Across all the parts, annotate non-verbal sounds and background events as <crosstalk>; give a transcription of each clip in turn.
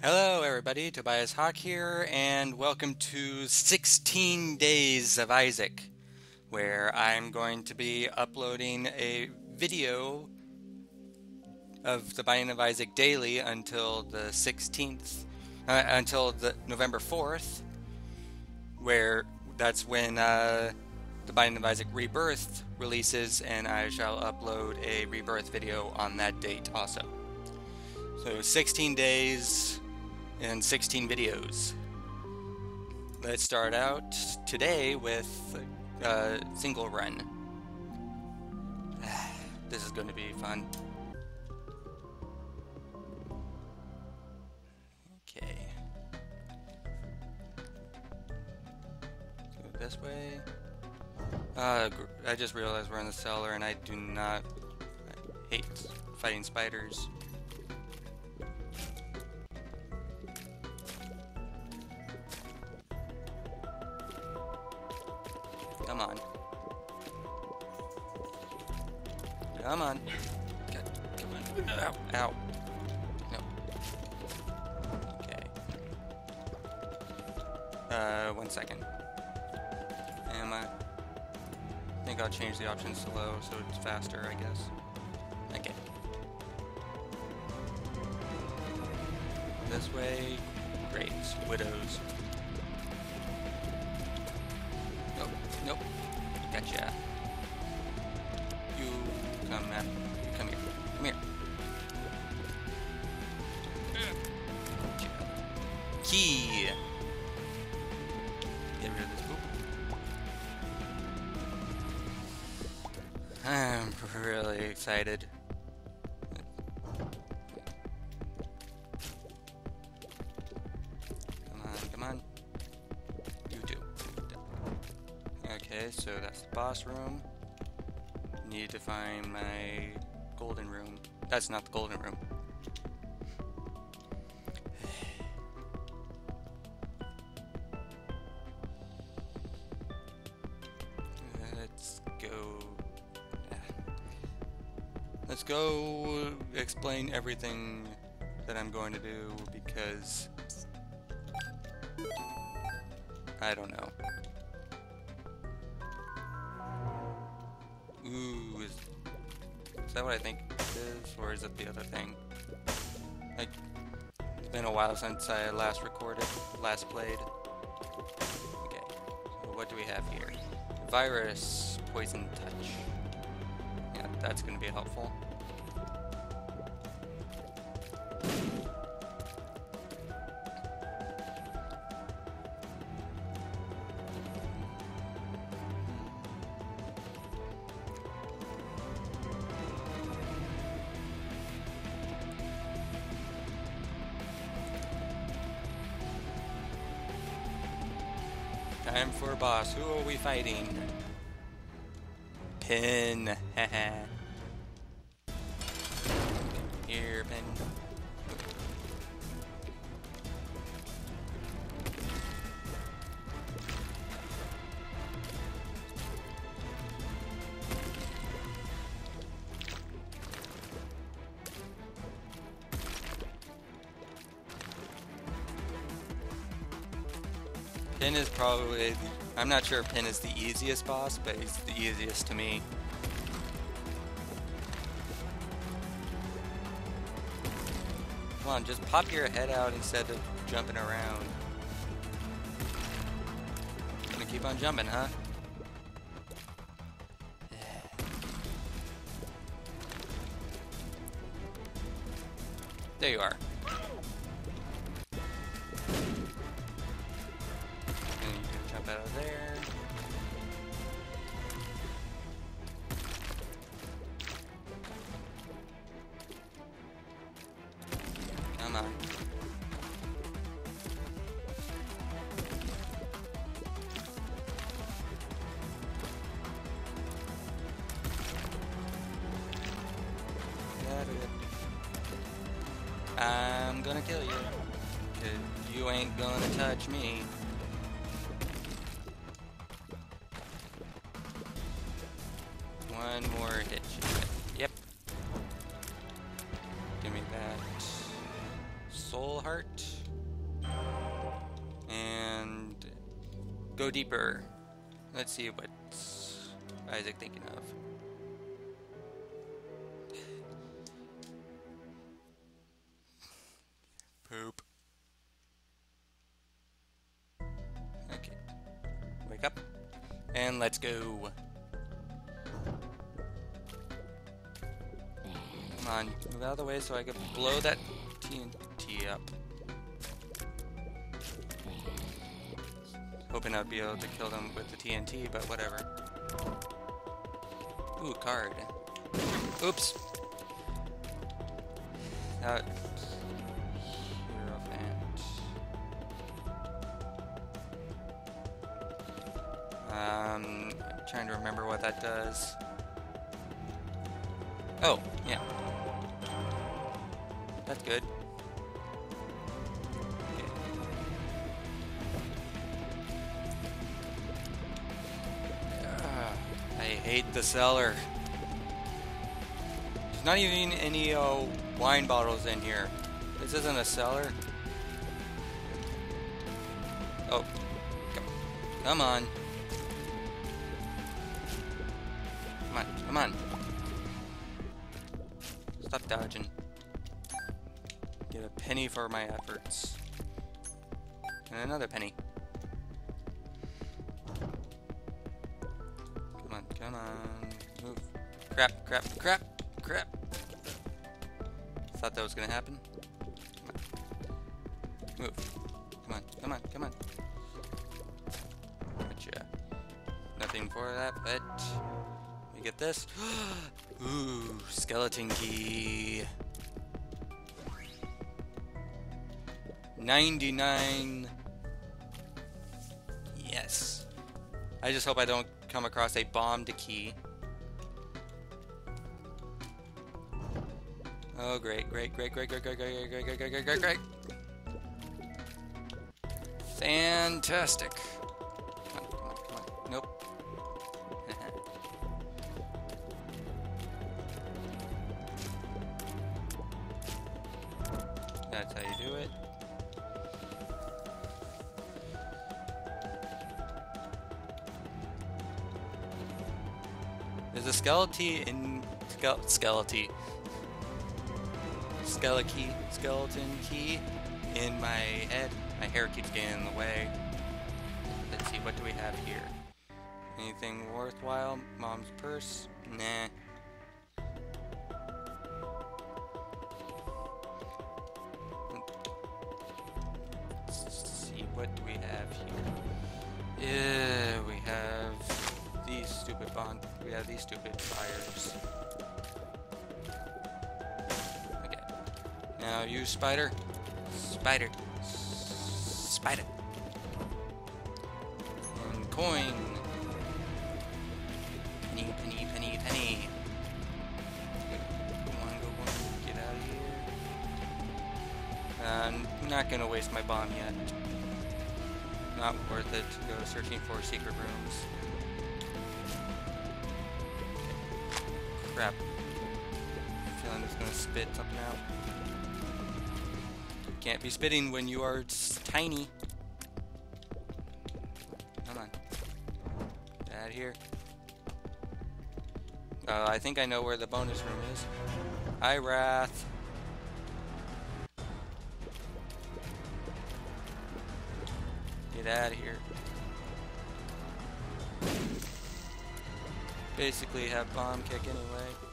Hello, everybody. Tobias Hawk here, and welcome to 16 Days of Isaac, where I'm going to be uploading a video of the Binding of Isaac daily until the 16th, uh, until the November 4th, where that's when uh, the Binding of Isaac Rebirth releases, and I shall upload a Rebirth video on that date also. So 16 days and 16 videos. Let's start out today with a single run. <sighs> This is going to be fun. Okay. Go this way. Uh, I just realized we're in the cellar and I do not I hate fighting spiders. Come on. Come on. Get, come on. Ow. Ow. No. Okay. Uh, one second. Am I? I think I'll change the options to low so it's faster, I guess. Okay. This way. Great. Widows. I'm really excited. Come on, come on. You do. Okay, so that's the boss room. Need to find my golden room. That's not the golden room. Explain everything that I'm going to do because I don't know. Ooh, is, is that what I think it is, or is it the other thing? Like, it's been a while since I last recorded, last played. Okay, so what do we have here? Virus, poison touch. Yeah, that's gonna be helpful. Fighting? Pin. <laughs> Here, Pin. Pin is probably. I'm not sure Pin is the easiest boss, but he's the easiest to me. Come on, just pop your head out instead of jumping around. Gonna keep on jumping, huh? There you are. And let's go. Come on, move out of the way so I can blow that TNT up. Hoping I'd be able to kill them with the TNT, but whatever. Ooh, card. Oops. That Um, trying to remember what that does. Oh, yeah. That's good. I hate the cellar. There's not even any uh, wine bottles in here. This isn't a cellar. Oh. Come on. For my efforts. And another penny. Come on, come on. Move. Crap, crap, crap, crap. Thought that was gonna happen. Move. Come on, come on, come on. Gotcha. Nothing for that, but we get this. <gasps> Ooh, skeleton key. 99. Yes. I just hope I don't come across a bombed key. Oh, great, great, great, great, great, great, great, great, great, great, great, great, great. Fantastic. Nope. That's how you do it. There's a skeleton in skele skeleton skeleton skeleton key in my head. My hair keeps getting in the way. Let's see, what do we have here? Anything worthwhile? Mom's purse? Nah. Spider. Spider. Spider. And coin. Penny, penny, penny, penny. On, go on, get out of here. Uh, I'm not gonna waste my bomb yet. Not worth it to go searching for secret rooms. Crap. feeling it's gonna spit something out. Can't be spitting when you are tiny. Come on. Out here. Uh, I think I know where the bonus room is. Hi, Wrath. Get out of here. Basically have bomb kick anyway.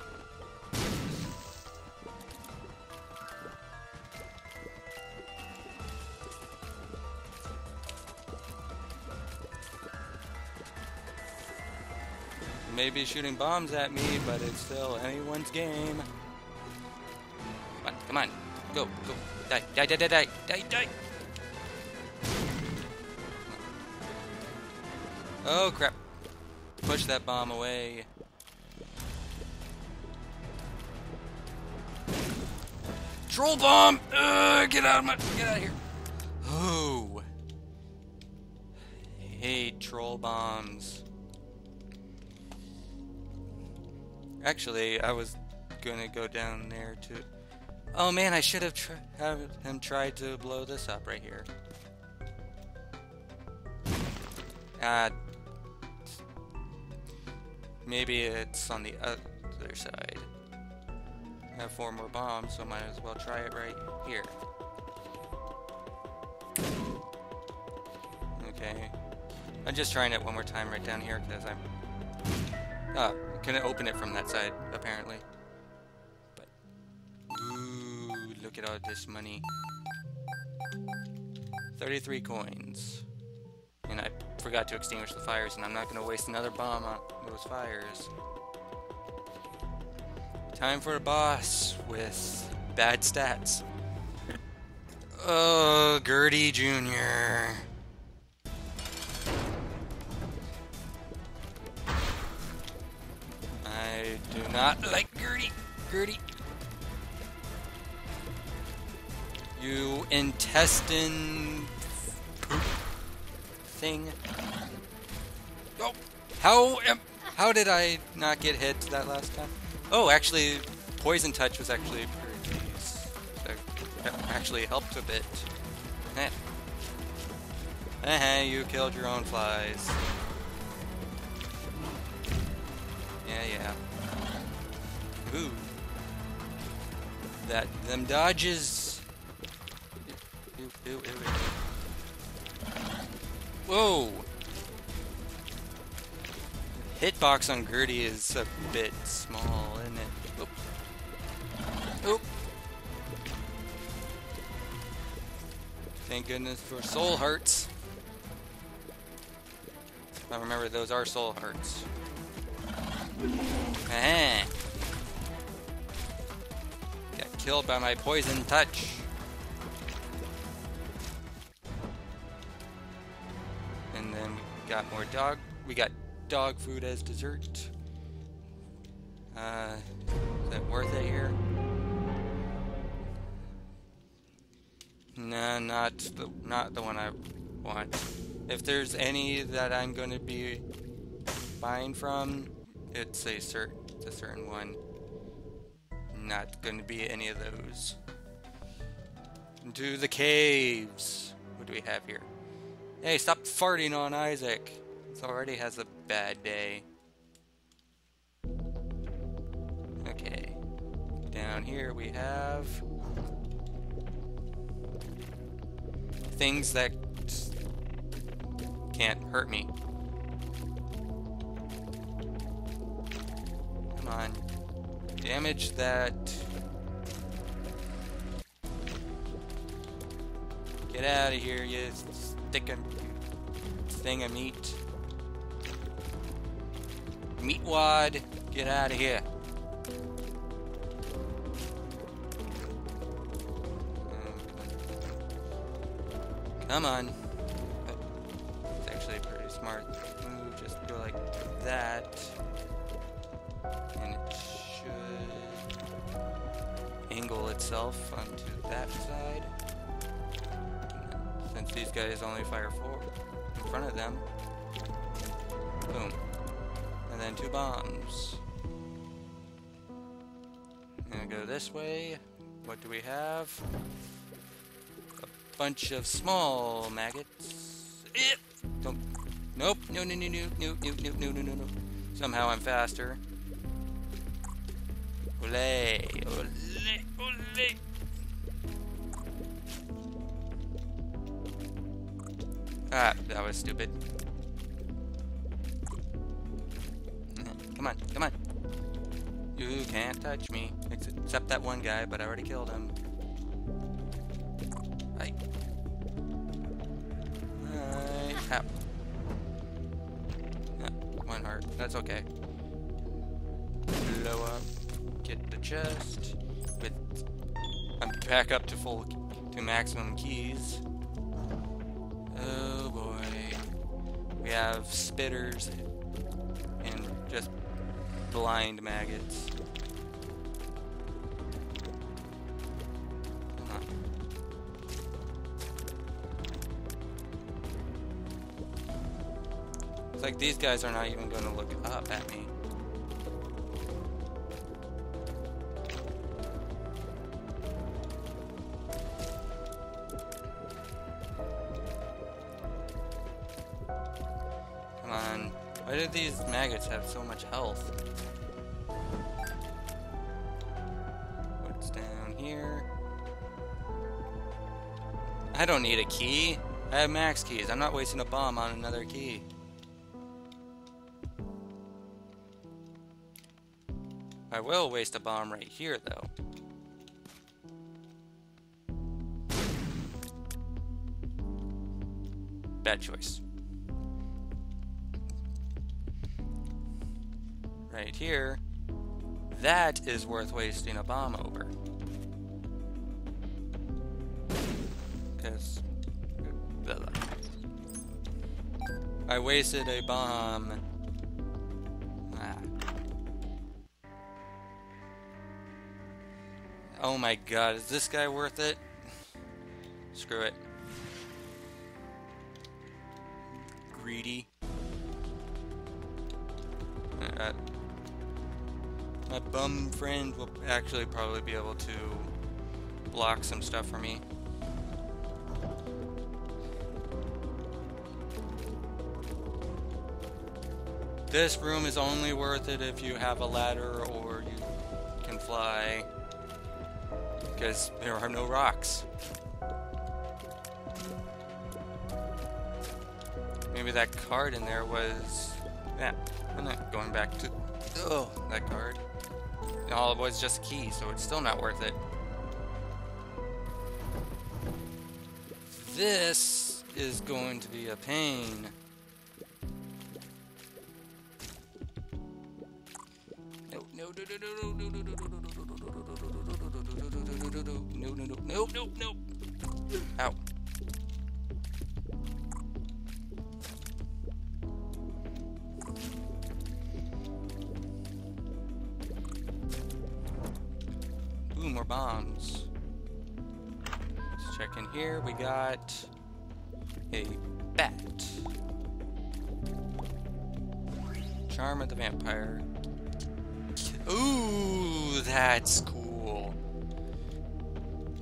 Maybe shooting bombs at me, but it's still anyone's game. Come on, come on. Go, go. Die, die, die, die, die, die, die. Oh, crap. Push that bomb away. Troll bomb! Ugh, get out of my, get out of here. Oh. Hate troll bombs. Actually, I was gonna go down there to... Oh man, I should have have him tried to blow this up right here. Uh, maybe it's on the other side. I have four more bombs, so might as well try it right here. Okay. I'm just trying it one more time right down here because I'm... Oh, can open it from that side, apparently. But... Ooh, look at all this money. 33 coins. And I forgot to extinguish the fires, and I'm not going to waste another bomb on those fires. Time for a boss with bad stats. <laughs> Oh, Gurdy Jr. do not like Gurdy. Gurdy. You intestine thing. Oh, how am, how did I not get hit that last time? Oh, actually, poison touch was actually pretty. That actually helped a bit. Eh. Eh, you killed your own flies. Yeah, yeah. Ooh. That them dodges. Whoa! Hitbox on Gurdy is a bit small, isn't it? Oop. Oop. Thank goodness for soul hearts. I remember those are soul hearts. Ah. Killed by my poison touch. And then we got more dog. We got dog food as dessert. Uh, is that worth it here? No, not the not the one I want. If there's any that I'm going to be buying from, it's a certain a certain one. Not going to be any of those. Into the caves. What do we have here? Hey, stop farting on Isaac. It already has a bad day. Okay. Down here we have things that can't hurt me. Come on. Damage that... Get out of here, you sticking thing of meat. Meat wad, get out of here. Uh, come on. It's actually pretty smart move. Just go like that. Itself onto that side. Since these guys only fire four in front of them. Boom. And then two bombs. And go this way. What do we have? A bunch of small maggots. Eh, don't. Nope. No, no, no, no, no, no, no, no, no, no, no. Somehow I'm faster. Ole, ole, ole. Ah, that was stupid. Come on, come on. You can't touch me. Except that one guy, but I already killed him. Tap. Yeah, one heart. That's okay. Blow up. Get the chest. Back up to full to maximum keys. Oh boy. We have spitters and just blind maggots. like these guys are not even going to look up at me. Why do these maggots have so much health? What's down here? I don't need a key. I have max keys. I'm not wasting a bomb on another key. I will waste a bomb right here, though. Bad choice. Here, that is worth wasting a bomb over. Because I wasted a bomb. Ah. Oh my god, is this guy worth it? Screw it. Friend will actually probably be able to block some stuff for me. This room is only worth it if you have a ladder or you can fly. Because there are no rocks. Maybe that card in there was... Yeah, I'm not going back to... Oh, that card. All it was just key, so it's still not worth it. This is going to be a pain. Nope, nope, nope. Ow. Ooh, Of the vampire. Ooh, that's cool.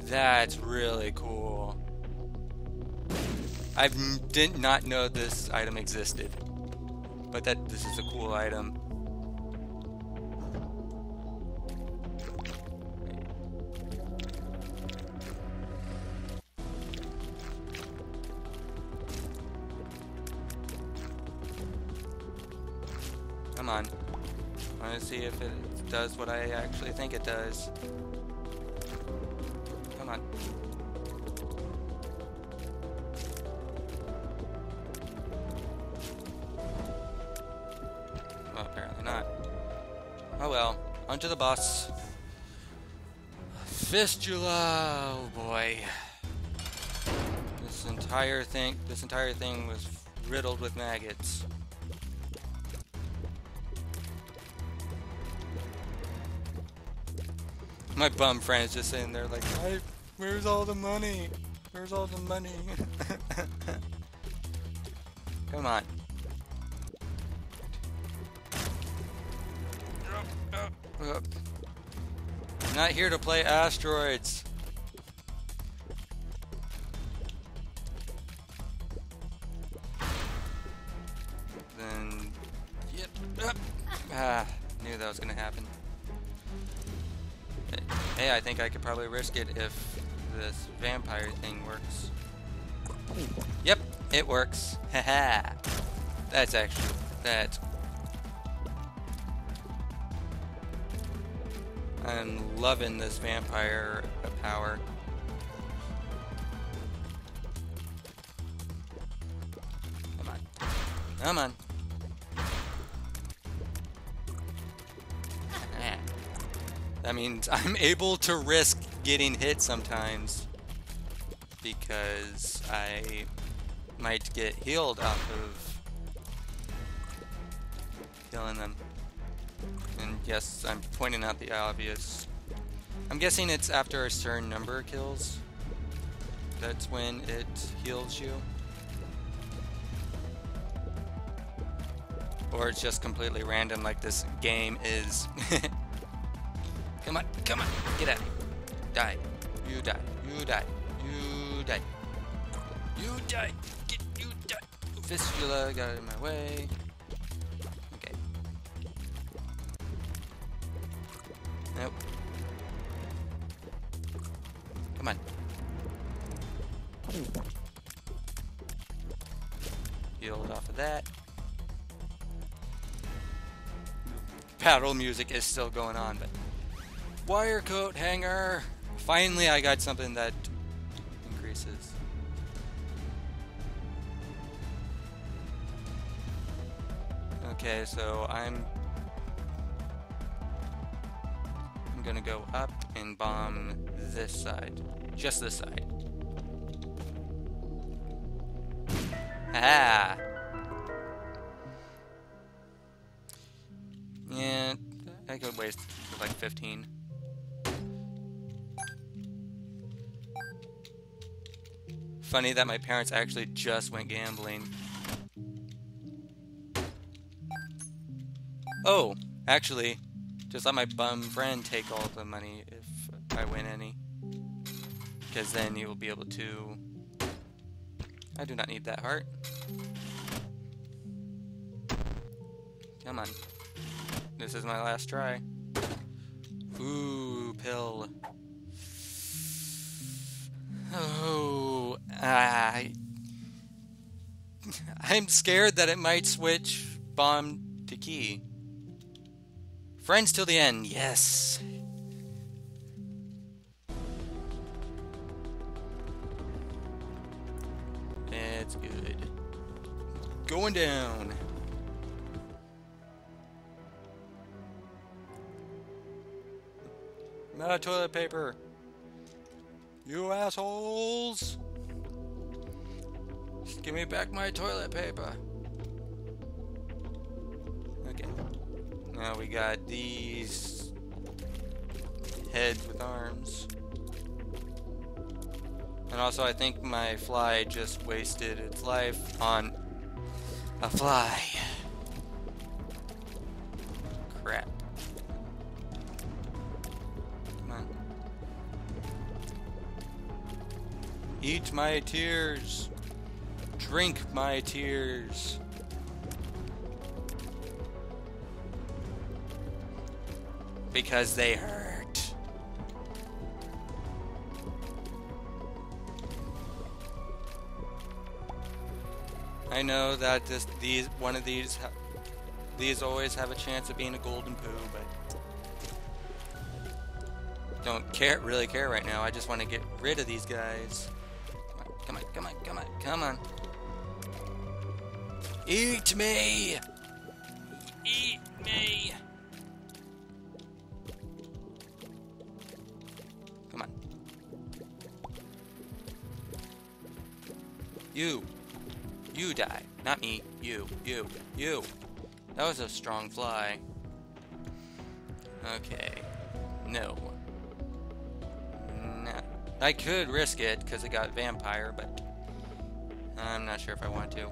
That's really cool. I did not know this item existed. But that this is a cool item. Does what I actually think it does. Come on. Well, apparently not. Oh well. Onto the bus. Fistula! Oh boy. This entire thing, this entire thing was riddled with maggots. My bum friend's just sitting there like, where's all the money? Where's all the money? <laughs> Come on. I'm not here to play asteroids. Think I could probably risk it if this vampire thing works. Yep, it works. Haha. that's actually that. I'm loving this vampire power. Come on. Come on. That mean, <laughs> I'm able to risk getting hit sometimes because I might get healed off of killing them. And yes, I'm pointing out the obvious. I'm guessing it's after a certain number of kills. That's when it heals you. Or it's just completely random like this game is. <laughs> Come on, come on, get out. Die. You die. You die. You die. You die. Get you die. Fistula got out of my way. Okay. Nope. Come on. Healed off of that. Battle music is still going on, but wire coat hanger. Finally, I got something that increases. Okay, so I'm I'm gonna go up and bomb this side. Just this side. Ah! Yeah, I could waste like 15. Funny that my parents actually just went gambling. Oh, actually, just let my bum friend take all the money if I win any. Because then you will be able to... I do not need that heart. Come on. This is my last try. Ooh, pill. Oh, I... I'm scared that it might switch bomb to key. Friends till the end, yes. That's good. Going down. I'm out of toilet paper. You assholes! Give me back my toilet paper. Okay. Now we got these heads with arms. And also I think my fly just wasted its life on a fly. Crap. Come on. Eat my tears. Drink my tears. Because they hurt. I know that this these one of these these always have a chance of being a golden poo, but don't care really care right now. I just want to get rid of these guys. Come on, come on, come on, come on. Eat me! Eat me! Come on. You. You die. Not me. You. You. You. That was a strong fly. Okay. No. No. I could risk it because it got vampire, but I'm not sure if I want to.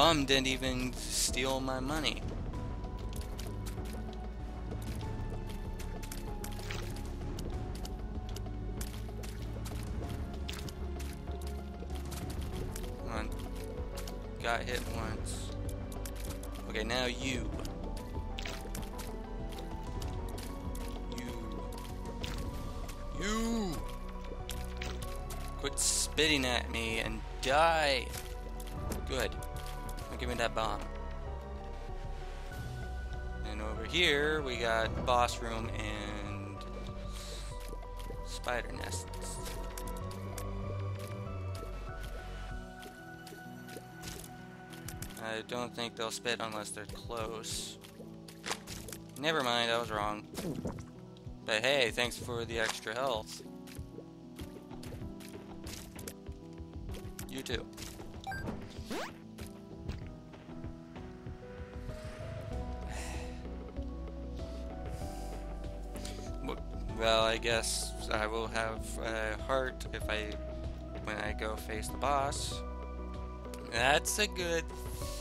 Bum didn't even steal my money. Come on. Got hit once. Okay, now you. You. You! Quit spitting at me and die! Give me that bomb. And over here, we got boss room and spider nests. I don't think they'll spit unless they're close. Never mind, I was wrong. But hey, thanks for the extra health. You too. Will have a heart if I when I go face the boss. That's a good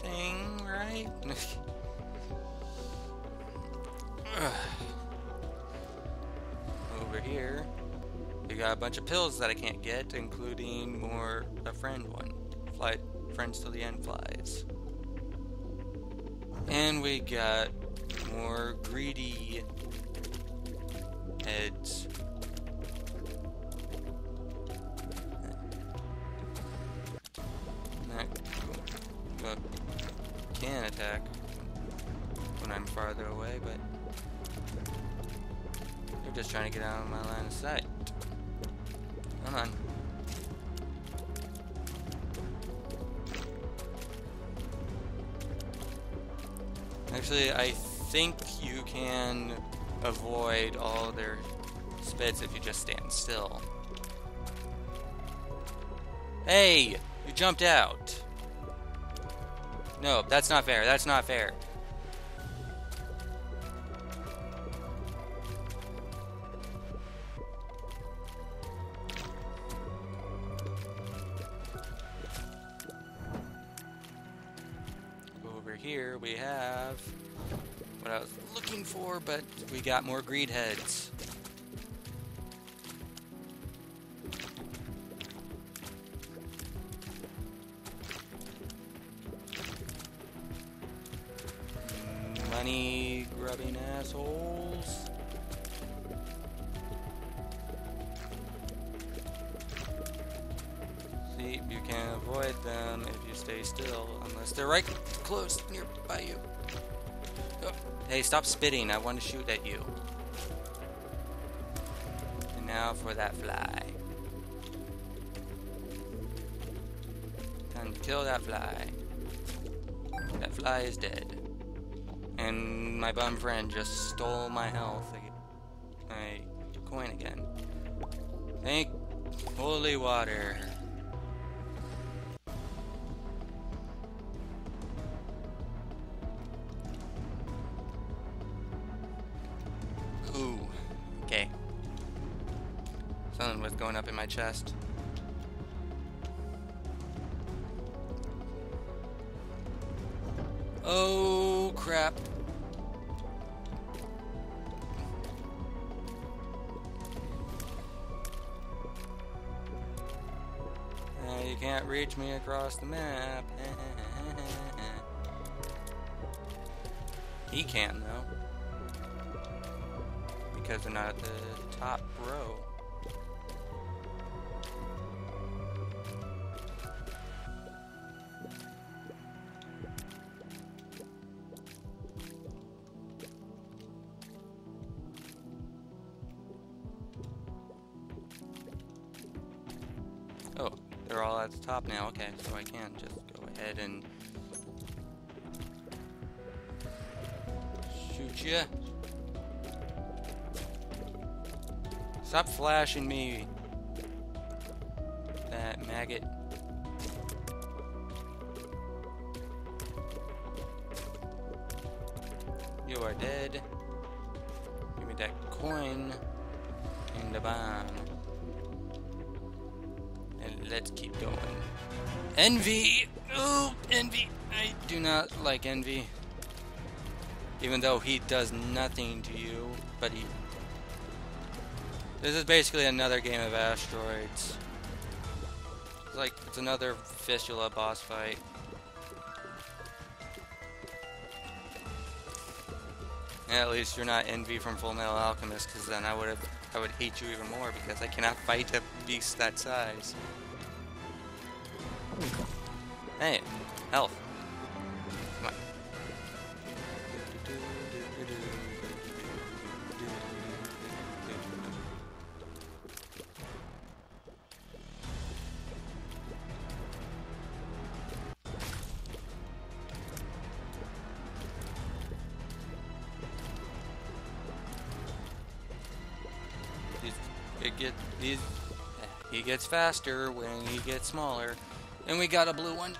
thing, right? <laughs> Over here, we got a bunch of pills that I can't get, including more a friend one. Fly friends till the end flies. And we got more greedy heads. Actually, I think you can avoid all their spits if you just stand still. Hey! You jumped out! No, that's not fair. That's not fair. We got more greed heads. Money grubbing assholes. See, you can avoid them if you stay still, unless they're right close nearby you. Hey, stop spitting. I want to shoot at you. And now for that fly. Time to kill that fly. That fly is dead. And my bum friend just stole my health. My coin again. Thank holy water. Ooh. Okay. Something was going up in my chest. Oh, crap. Uh, you can't reach me across the map. <laughs> he can, though because they're not at the top row. Flashing me. That maggot. You are dead. Give me that coin and the bomb. And let's keep going. Envy! Ooh, envy! I do not like envy. Even though he does nothing to you, but he this is basically another game of asteroids. It's like it's another fistula boss fight. At least you're not Envy from Full Metal Alchemist, because then I would have I would hate you even more because I cannot fight a beast that size. Hey, health. It get. He gets faster when he gets smaller, and we got a blue one.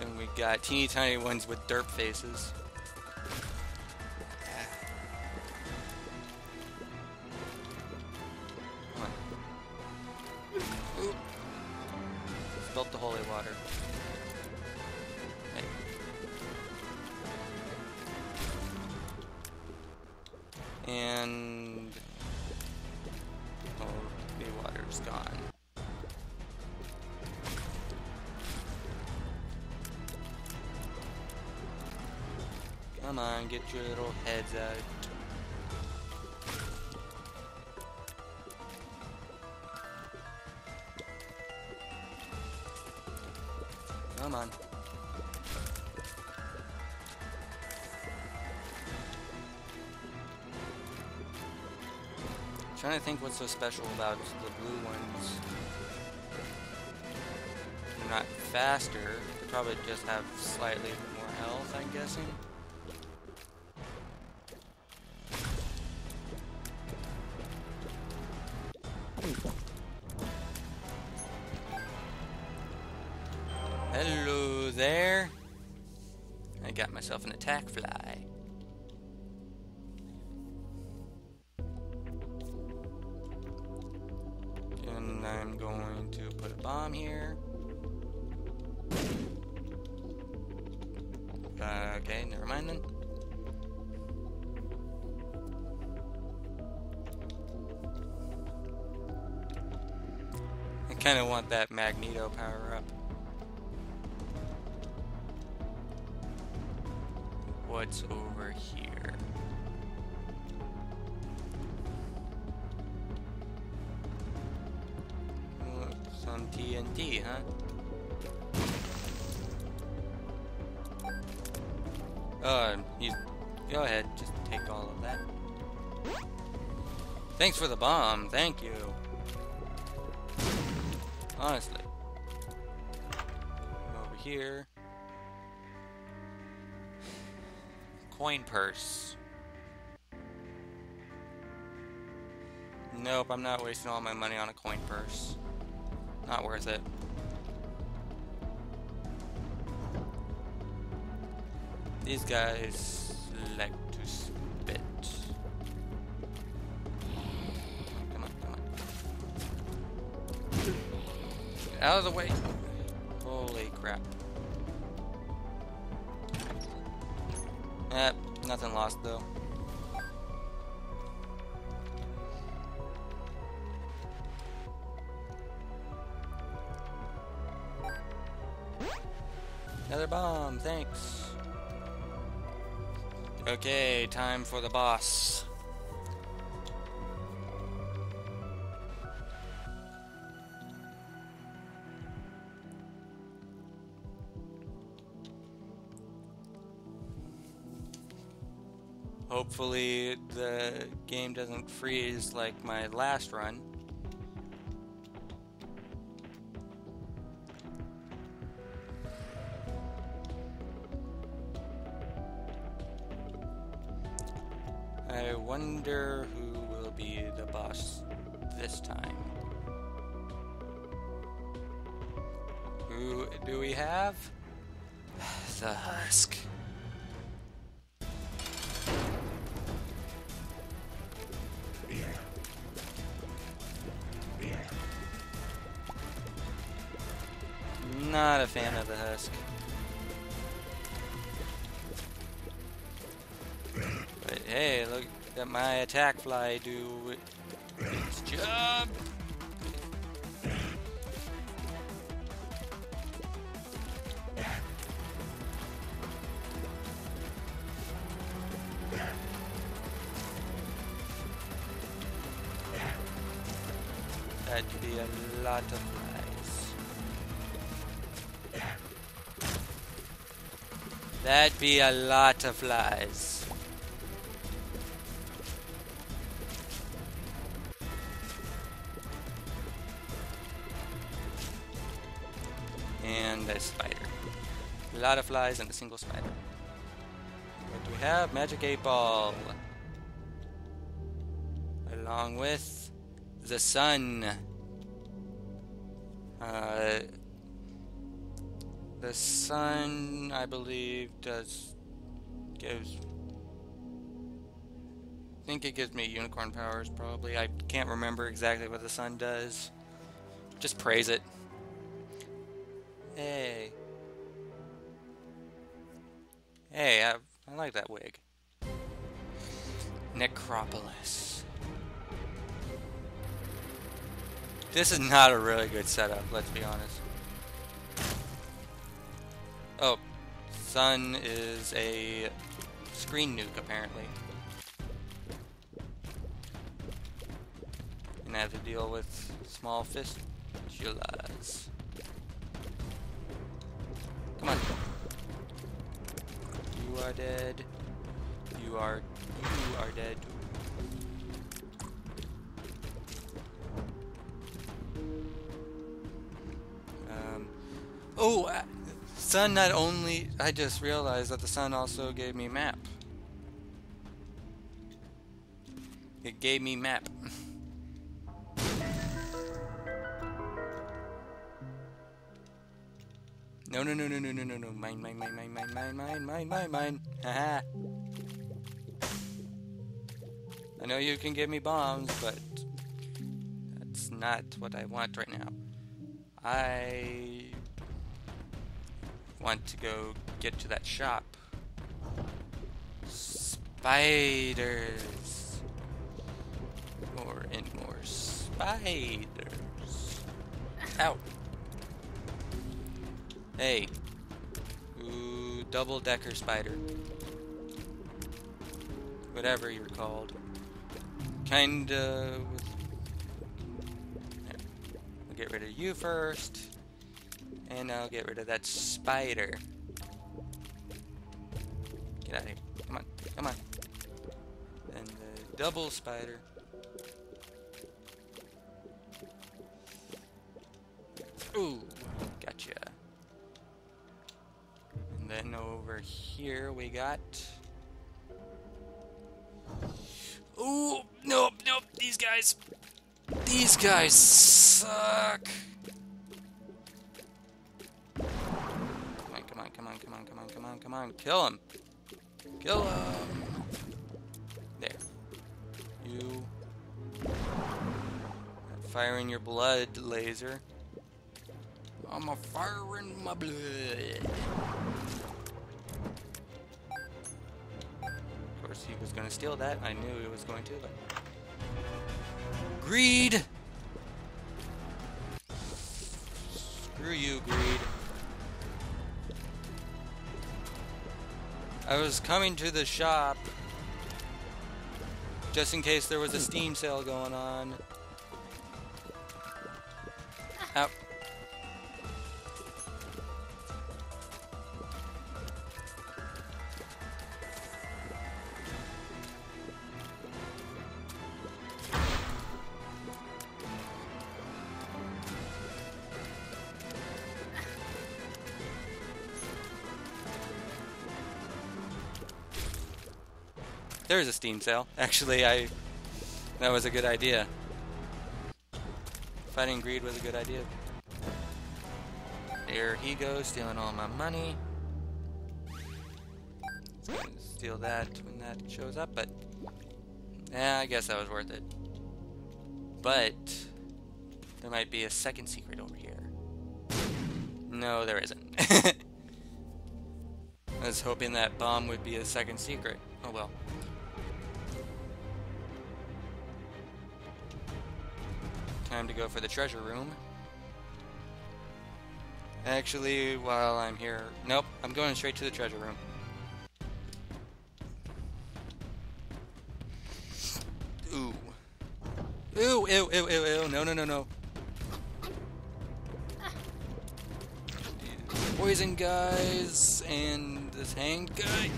And we got teeny tiny ones with derp faces. Your little heads out. Come on. trying to think what's so special about the blue ones. They're not faster. They probably just have slightly more health, I'm guessing. Attack fly. And I'm going to put a bomb here. Uh, okay, never mind then. I kind of want that Magneto power up. What's over here? Some TNT, huh? Uh, you go ahead, just take all of that. Thanks for the bomb, thank you. Honestly. Over here. Coin purse. Nope, I'm not wasting all my money on a coin purse. Not worth it. These guys like to spit. Come on, come on. Get out of the way. Though. Another bomb, thanks. Okay, time for the boss. Freeze like my last run. I wonder who will be the boss this time. Who do we have? <sighs> The Husk. Fan of the Husk. But hey, look at my attack fly do its job. Be a lot of flies. And a spider. A lot of flies and a single spider. What do we have? Magic 8 Ball. Along with the sun. The sun, I believe, does gives. I think it gives me unicorn powers, probably. I can't remember exactly what the sun does. Just praise it. Hey. Hey, I, I like that wig. Necropolis. This is not a really good setup, let's be honest. Sun is a screen nuke, apparently. And I have to deal with small fistulas. Come on. You are dead. You are... You are dead. Sun not only... I just realized that the sun also gave me map. It gave me map. No, no, no, no, no, no, no, no. Mine, mine, mine, mine, mine, mine, mine, mine, mine, mine. Haha. I know you can give me bombs, but that's not what I want right now. I want to go get to that shop. Spiders. More and more spiders. Ow. Hey. Ooh, double-decker spider. Whatever you're called. Kinda... I'll get rid of you first. And I'll get rid of that spider. Get out of here. Come on. Come on. And the double spider. Ooh, gotcha. And then over here we got... Ooh, nope, nope, these guys... These guys suck! Come on, come on, come on, come on, kill him! Kill him! There. You... Firing your blood laser. I'm a firing my blood. Of course, he was going to steal that. I knew he was going to, but... Greed! Screw you, Greed. I was coming to the shop just in case there was a hmm. Steam sale going on. There's a Steam sale. Actually, I that was a good idea. Fighting greed was a good idea. There he goes, stealing all my money. Steal that when that shows up, but yeah, I guess that was worth it. But there might be a second secret over here. No, there isn't. <laughs> I was hoping that bomb would be a second secret. Oh well. Time to go for the treasure room. Actually, while I'm here... Nope, I'm going straight to the treasure room. Ooh. Ooh, ew, ew, ew, ew. No, no, no, no. Poison guys and this hanged guy.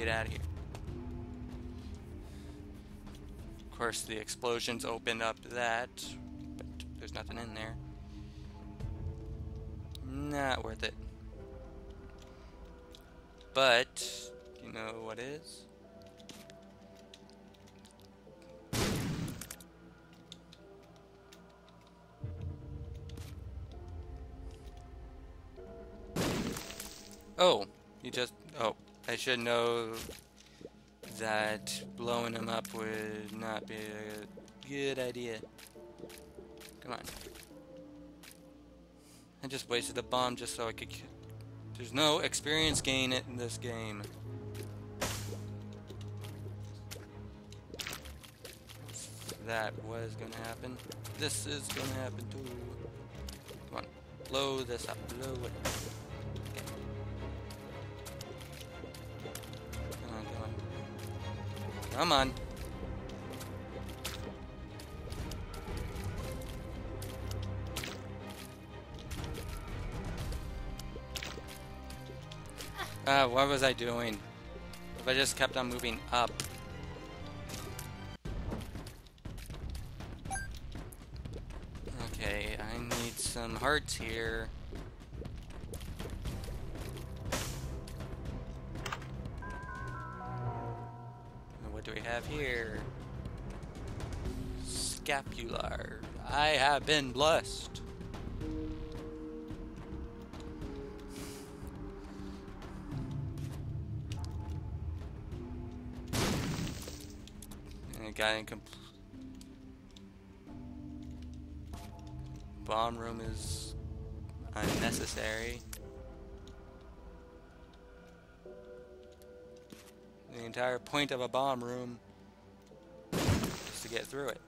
Get out of here. Of course, the explosions open up that, but there's nothing in there. Not worth it. But, you know what is? Oh, you just... I should know that blowing him up would not be a good idea. Come on. I just wasted a bomb just so I could... There's no experience gain in this game. That was gonna happen. This is gonna happen too. Come on. Blow this up. Blow it. Come on. Uh, what was I doing? If I just kept on moving up. Okay, I need some hearts here. Here? Scapular. I have been blessed. And a guy in bomb room is unnecessary. The entire point of a bomb room get through it.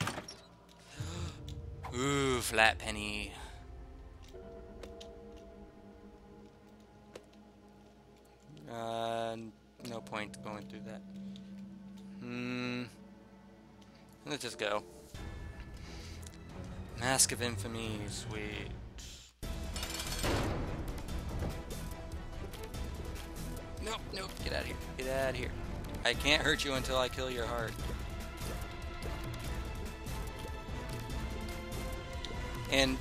<gasps> Ooh, flat penny. Uh, no point going through that. Hmm. Let's just go. Mask of Infamy, sweet. Nope, nope, get out of here. Get out of here. I can't hurt you until I kill your heart. And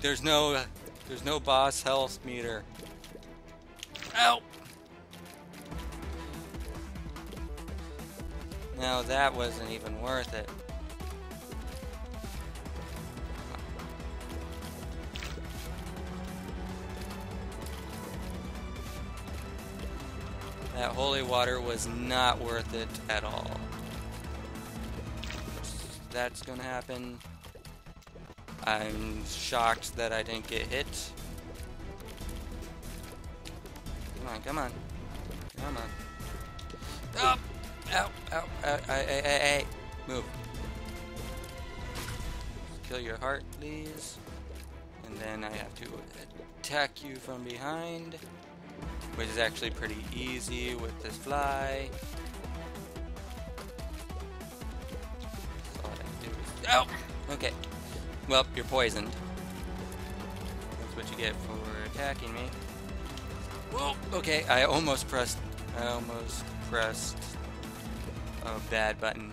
there's no there's no boss health meter. Ow! Now that wasn't even worth it. That holy water was not worth it at all. That's gonna happen. I'm shocked that I didn't get hit. Come on, come on. Come on. Oh! Ow! Ow! Ow! Hey, hey! Move. Kill your heart, please. And then I have to attack you from behind which is actually pretty easy with this fly. all I do is... Oh! Well, you're poisoned. That's what you get for attacking me. Whoa! Okay, I almost pressed... I almost pressed a bad button.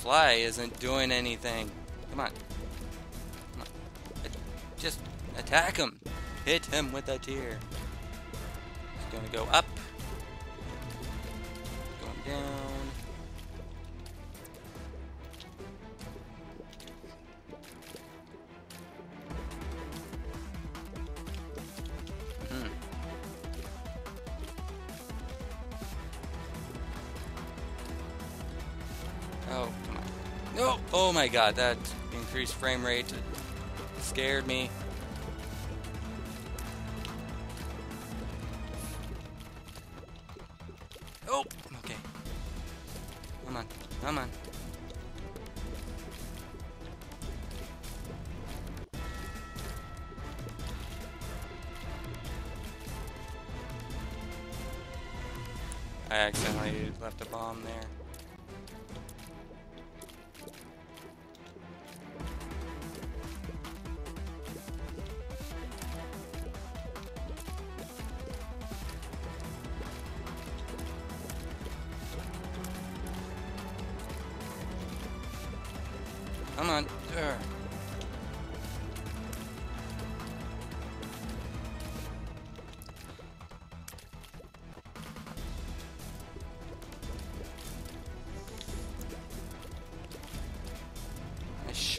Fly isn't doing anything. Come on. Come on. Just attack him. Hit him with a tear. He's gonna go up. God, that increased frame rate scared me. Oh, okay. Come on, come on. I accidentally left a bomb there.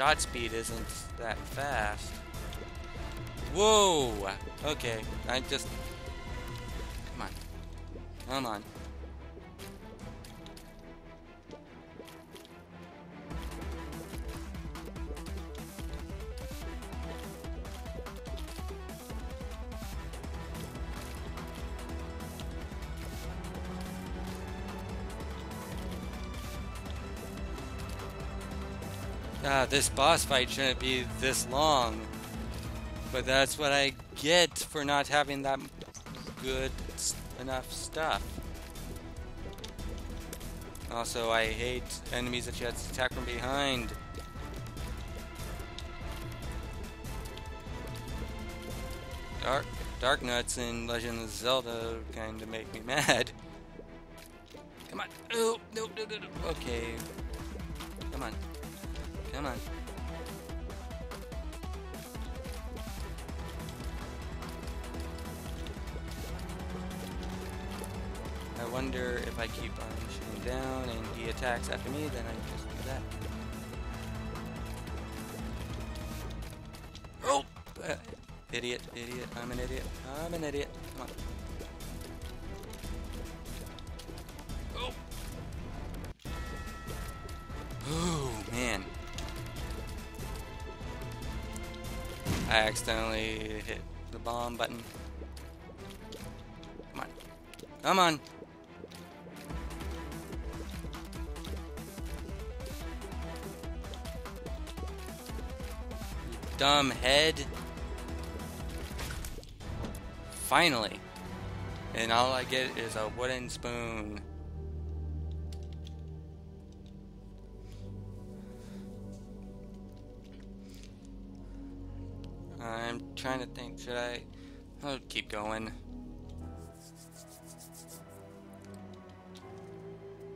Shot speed isn't that fast. Whoa! Okay, I just... Come on. Come on. This boss fight shouldn't be this long. But that's what I get for not having that good enough stuff. Also, I hate enemies that you have to attack from behind. Dark, Darknuts in Legend of Zelda kind of make me <laughs> mad. Come on. Oh, no, no, no, no. Okay. Uh, idiot, idiot, I'm an idiot, I'm an idiot. Come on. Oh! Oh, man. I accidentally hit the bomb button. Come on. Come on! dumb head. Finally. And all I get is a wooden spoon. I'm trying to think, should I? I'll keep going.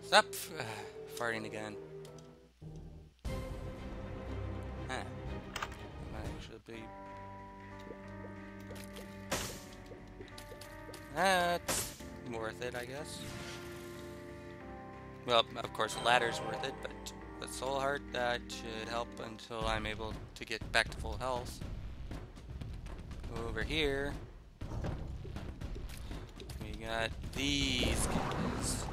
Stop uh, farting again. That's worth it, I guess. Well, of course, the ladder's worth it, but the soul heart, that should help until I'm able to get back to full health. Over here, we got these guys.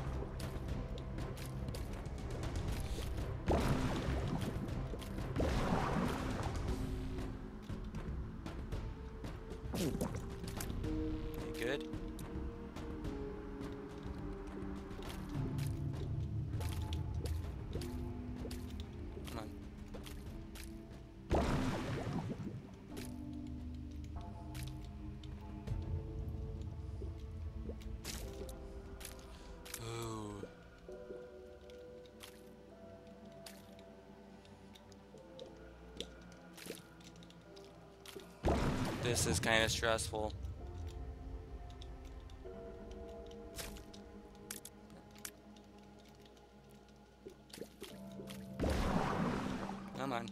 This is kind of stressful. Come on.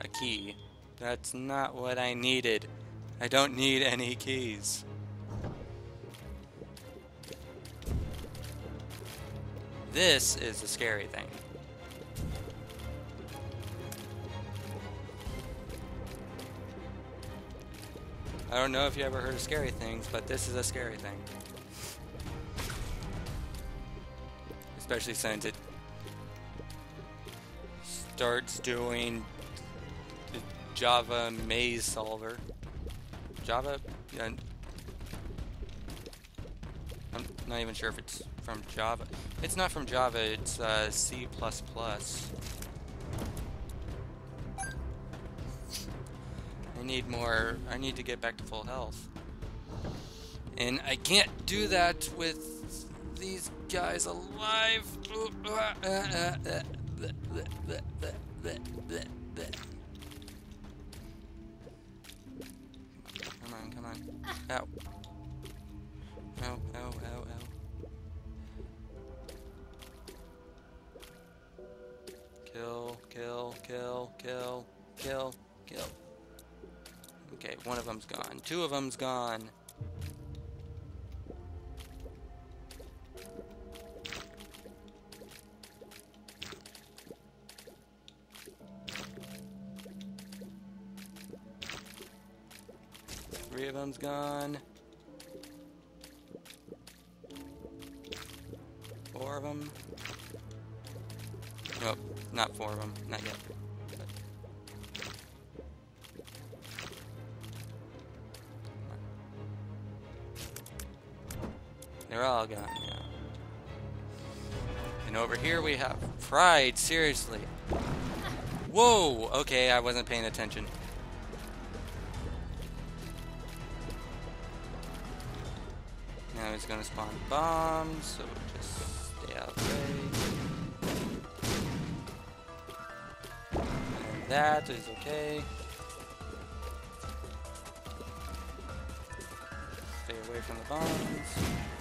A key. That's not what I needed. I don't need any keys. This is the scary thing. I don't know if you ever heard of scary things, but this is a scary thing. Especially since it starts doing the Java maze solver. Java? Yeah, I'm not even sure if it's from Java. It's not from Java, it's uh, C++. I need more, I need to get back to full health. And I can't do that with these guys alive. Okay, one of them's gone. Two of them's gone. Three of them's gone. Four of them. Nope, not four of them. Not yet. They're all gone, yeah. And over here we have Pride, seriously. Whoa! Okay, I wasn't paying attention. Now he's gonna spawn bombs, so we just stay out of the way. And that is okay. Stay away from the bombs.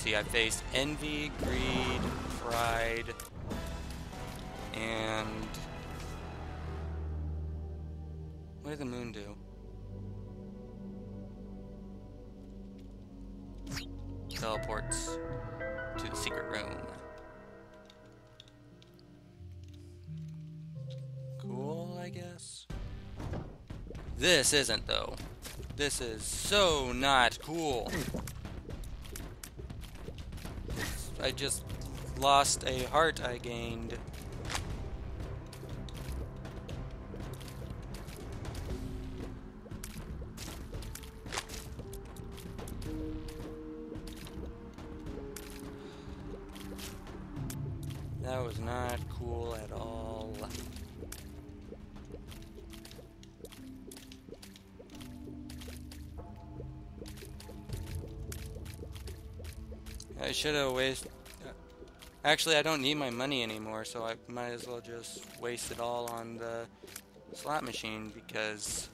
see, I faced envy, greed, pride, and what did the moon do? Teleports to the secret room. Cool, I guess. This isn't, though. This is so not cool. I just lost a heart I gained. Actually, I don't need my money anymore, so I might as well just waste it all on the slot machine because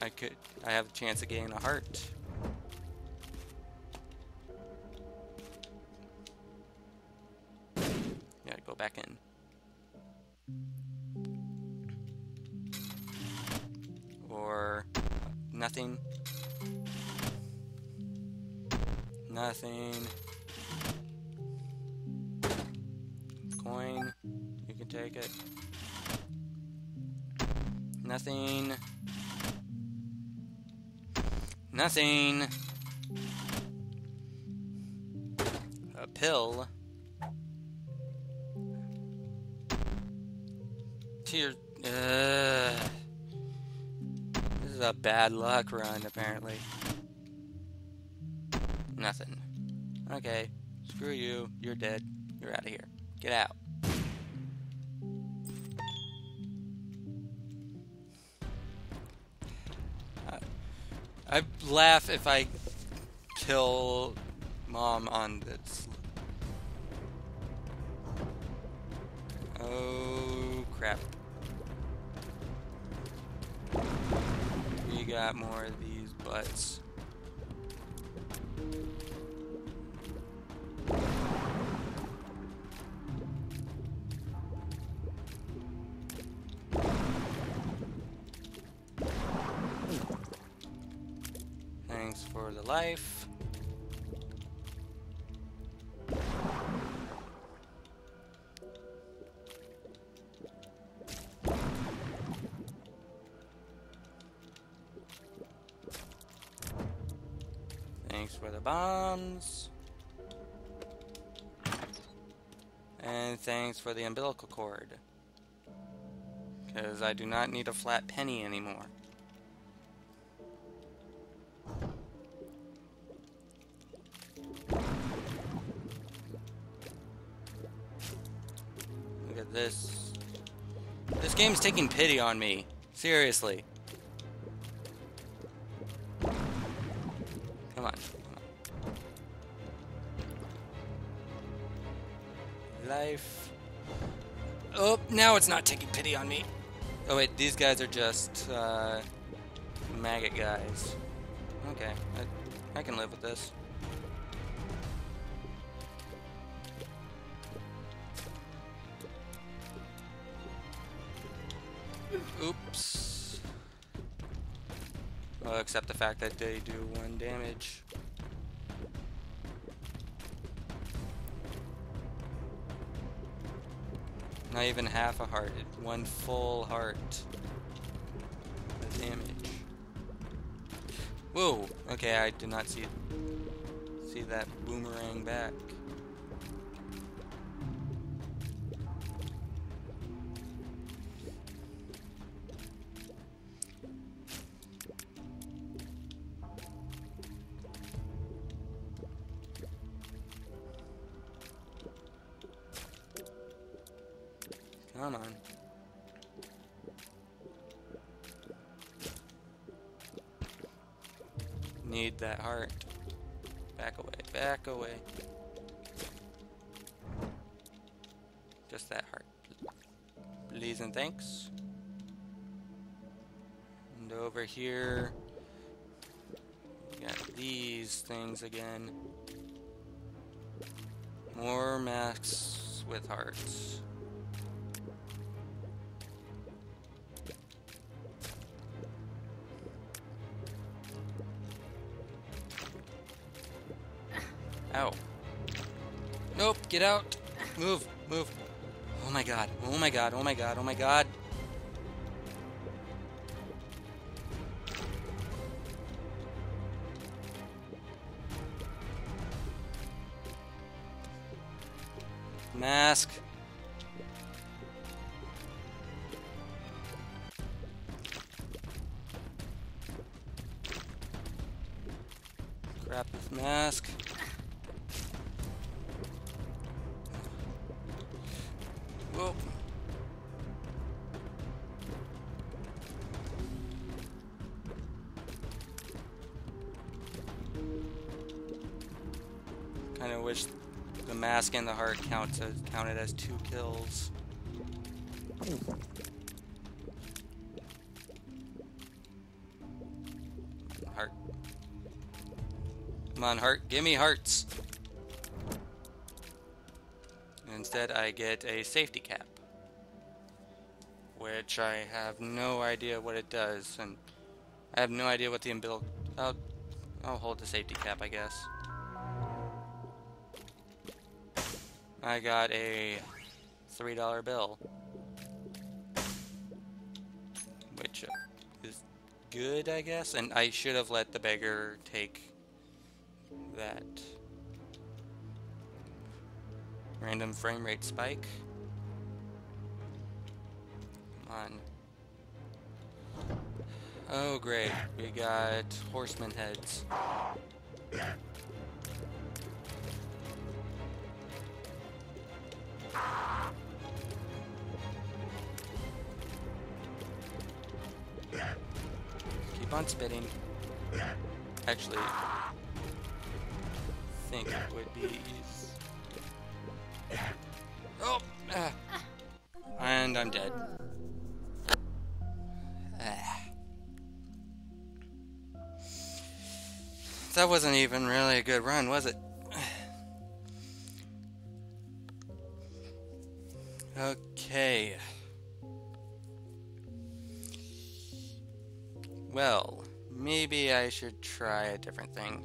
I could. I have a chance of getting a heart. Run, apparently. Nothing. Okay. Screw you. You're dead. You're out of here. Get out. I, I laugh if I kill mom on this. Oh crap. Got more of these butts. For the umbilical cord. Because I do not need a flat penny anymore. Look at this. This game's taking pity on me. Seriously. It's not taking pity on me. Oh wait, these guys are just uh, maggot guys. Okay. I, I can live with this. Oops. Well, except the fact that they do one damage. Not even half a heart, one full heart. The damage. Whoa! Okay, I did not see see that boomerang back. Again. More masks with hearts. Ow. Nope, get out. Move, move. Oh my god, oh my god, oh my god, oh my god. Kind of wish the mask and the heart counts as, uh, counted as two kills. Heart. Come on, heart. Give me hearts. Instead, I get a safety cap. Which I have no idea what it does, and I have no idea what the umbilical... I'll, I'll hold the safety cap, I guess. I got a $3 bill. Which is good, I guess, and I should have let the beggar take that. Random frame rate spike. Come on. Oh great, we got horseman heads. Keep on spitting. Actually, think it would be Oh! Ah. And I'm dead. Ah. That wasn't even really a good run, was it? Okay. Well, maybe I should try a different thing.